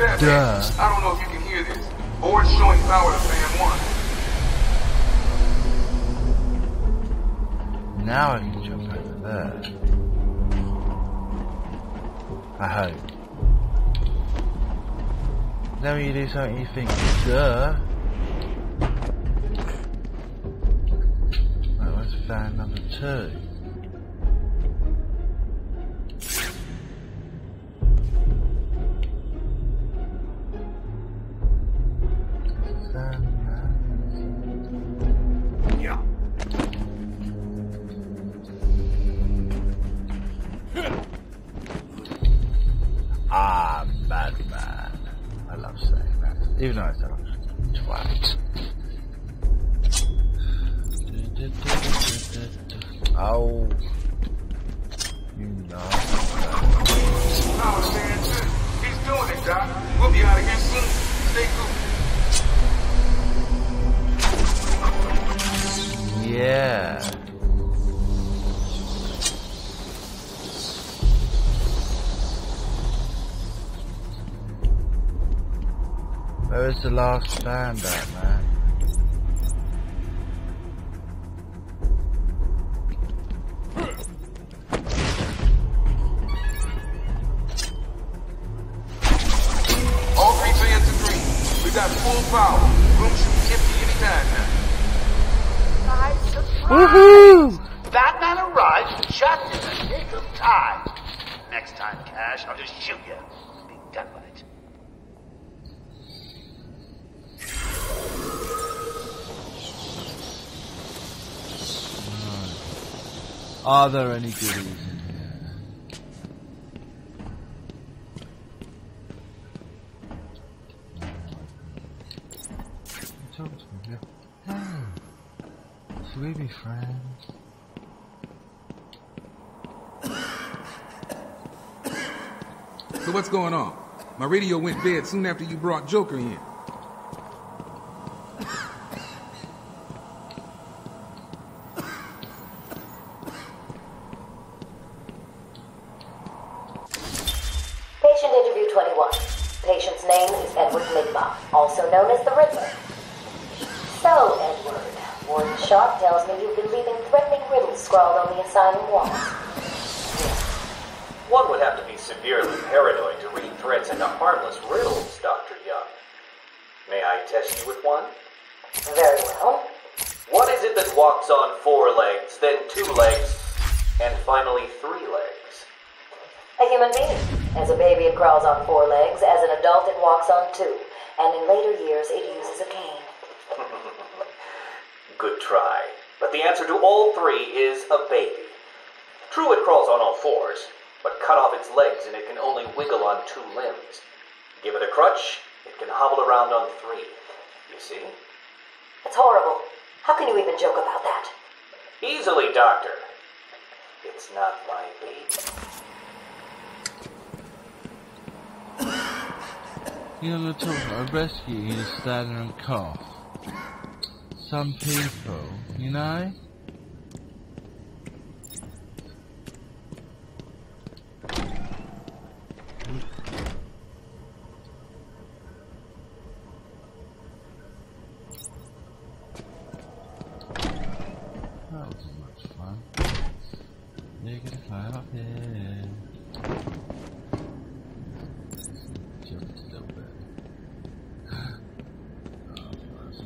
Duh. I don't know if you can hear this. Or it's showing power to fan one. Now I can jump over there. I hope. Now when you do something you think, duh. That was fan number two. Batman. I love saying that. Even though I sound like a twat. Oh. You know. He's doing it, Doc. We'll be out of here soon. Stay cool. Where is the last stand at, man? All three fans agree. We got full power. Room should be empty anytime now. Surprise, surprise! Woohoo! Batman arrives just in the nick of time. Next time, Cash, I'll just shoot you. Be done Are there any goodies in here? Should we be friends? So what's going on? My radio went dead soon after you brought Joker in. Patient interview 21. Patient's name is Edward Nigma, also known as the Riddler. So, Edward, Sharp tells me you've been leaving threatening riddles scrawled on the asylum walls. One would have to be severely paranoid to read threats into harmless riddles, Dr. Young. May I test you with one? Very well. What is it that walks on four legs, then two legs, and finally three legs? A human being. As a baby, it crawls on four legs. As an adult, it walks on two. And in later years, it uses a cane. Good try. But the answer to all three is a baby. True, it crawls on all fours, but cut off its legs and it can only wiggle on two limbs. Give it a crutch, it can hobble around on three. You see? It's horrible. How can you even joke about that? Easily, Doctor. It's not my baby. You're gonna talk about a rescue you just stand there and cough. Some people, you know? That was much fun. You're gonna climb up here. Jump a little bit. Oh, that's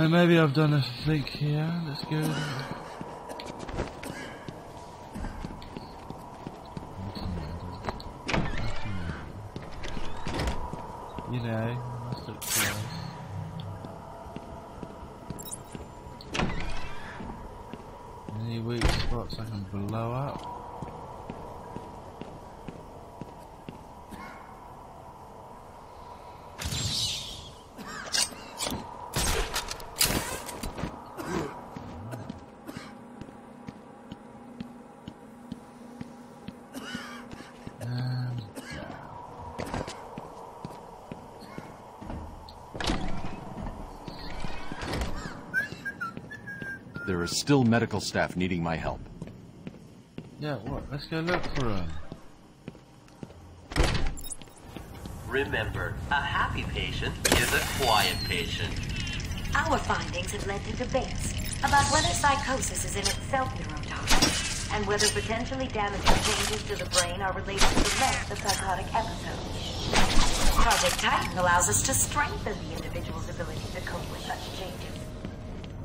Hey, maybe I've done a flick here. Let's go. You know, must look close. Any weak spots I can blow up? There are still medical staff needing my help. Yeah, what? Let's go look for him. Remember, a happy patient is a quiet patient. Our findings have led to debates about whether psychosis is in itself neurotoxic and whether potentially damaging changes to the brain are related to the length of psychotic episodes. Project Titan allows us to strengthen the individual's ability to cope with such changes.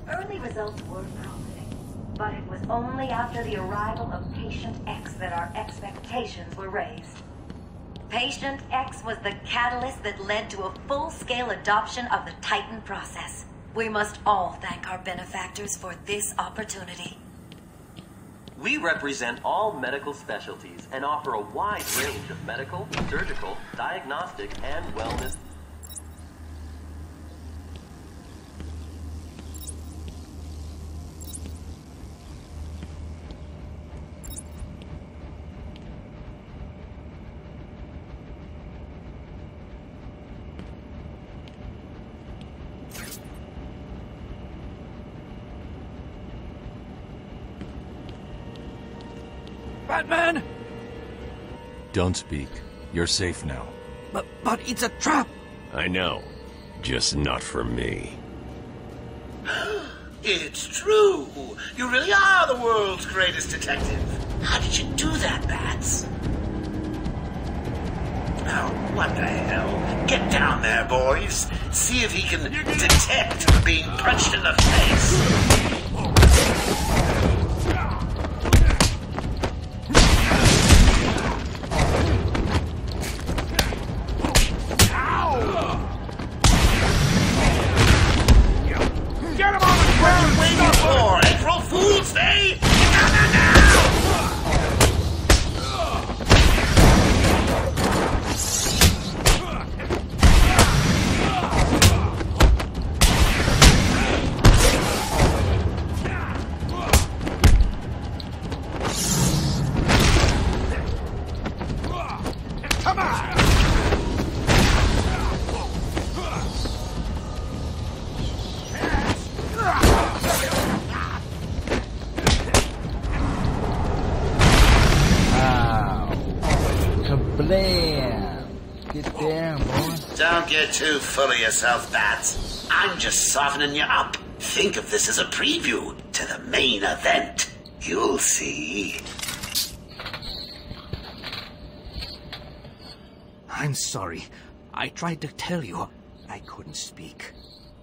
Early results were promising, but it was only after the arrival of Patient X that our expectations were raised. Patient X was the catalyst that led to a full-scale adoption of the Titan process. We must all thank our benefactors for this opportunity. We represent all medical specialties and offer a wide range of medical, surgical, diagnostic, and wellness. Batman! Don't speak. You're safe now. But, but it's a trap! I know. Just not for me. It's true. You really are the world's greatest detective. How did you do that, Bats? Oh, what the hell? Get down there, boys. See if he can detect being punched in the face. Oh, Don't too full of yourself, Bats. I'm just softening you up. Think of this as a preview to the main event. You'll see. I'm sorry. I tried to tell you. I couldn't speak.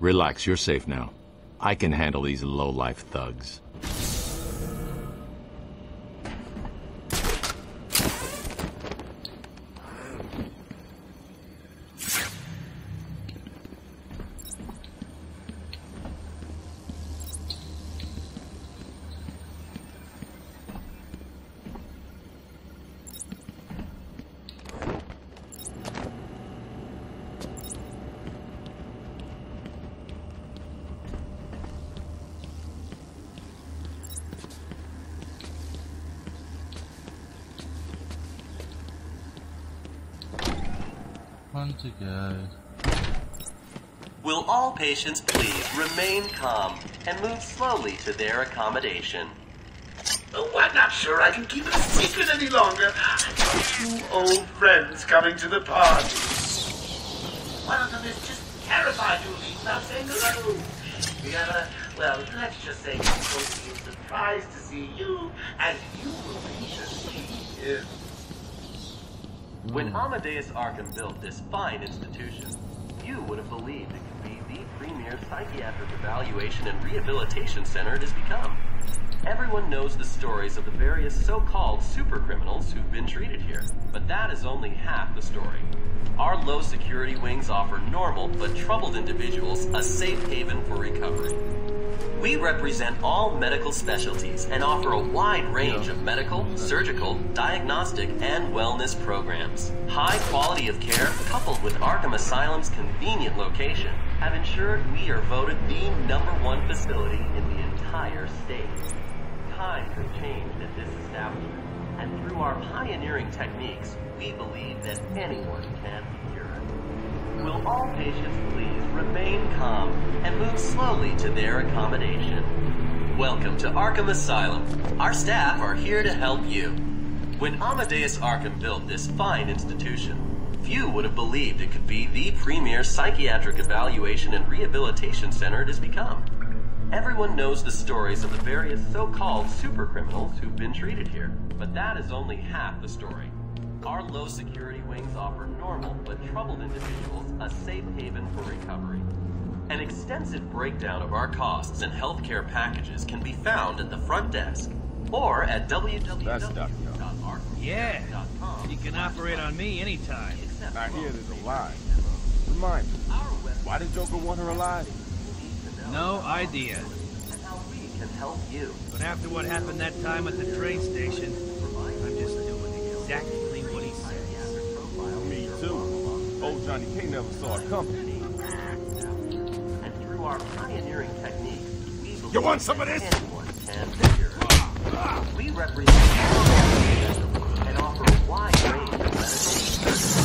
Relax, you're safe now. I can handle these low-life thugs. One to go. Will all patients please remain calm and move slowly to their accommodation? Oh, I'm not sure I can keep it a secret any longer. I've got two old friends coming to the party. One of them is just terrified you'll leave without saying hello. The other, well, let's just say he's going to be surprised to see you, and you will be to see him. When hmm. Amadeus Arkham built this fine institution, you would have believed it could be the premier psychiatric evaluation and rehabilitation center it has become. Everyone knows the stories of the various so-called supercriminals who've been treated here, but that is only half the story. Our low security wings offer normal but troubled individuals a safe haven for recovery. We represent all medical specialties and offer a wide range of medical, surgical, diagnostic, and wellness programs. High quality of care, coupled with Arkham Asylum's convenient location, have ensured we are voted the number one facility in the entire state. Times have changed at this establishment, and through our pioneering techniques, we believe that anyone can be cured. Will all patients please remain calm and move slowly to their accommodation? Welcome to Arkham Asylum. Our staff are here to help you. When Amadeus Arkham built this fine institution, few would have believed it could be the premier psychiatric evaluation and rehabilitation center it has become. Everyone knows the stories of the various so-called supercriminals who've been treated here, but that is only half the story. Our low security wings offer normal but troubled individuals a safe haven for recovery. An extensive breakdown of our costs and healthcare packages can be found at the front desk or at www.arkham.com. Yeah, you can operate on me anytime. I hear there's a lie. Remind me, why did Joker want her alive? No idea. How we can help you. But after what happened that time at the train station, I'm just doing exactly what he says. Me too. Old Johnny K never saw it coming. And through our pioneering techniques, we You want some of this? anyone can figure. We represent and offer a wide range of